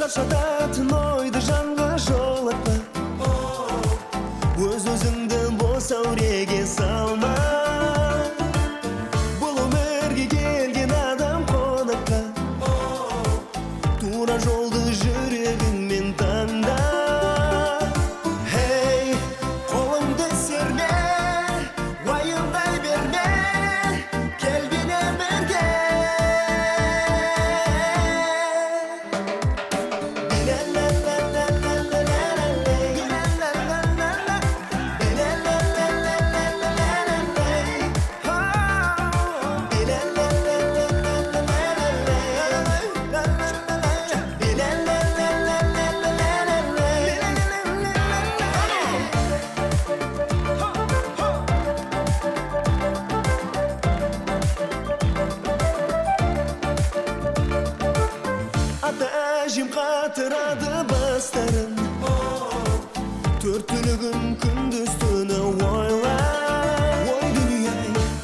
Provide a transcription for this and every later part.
шаршататын ойды жанға жолатпа өз өзіңді бос әуреге салма. Әжем қатырады бастарын төрт түлігін күндіз түні ойла ой дүние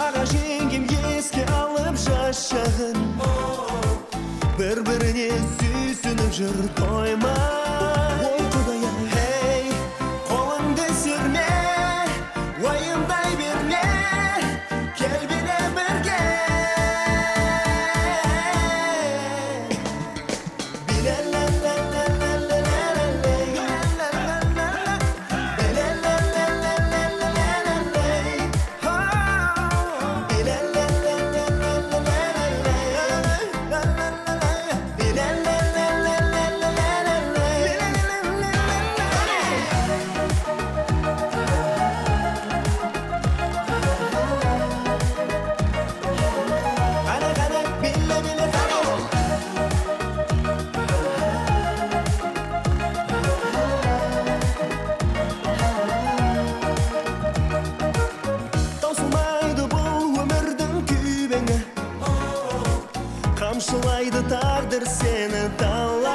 аға жеңгем еске алып жас шағын бір біріне сүйсініп жүр тоймай ой құдай қамшылайды тағдыр сені талай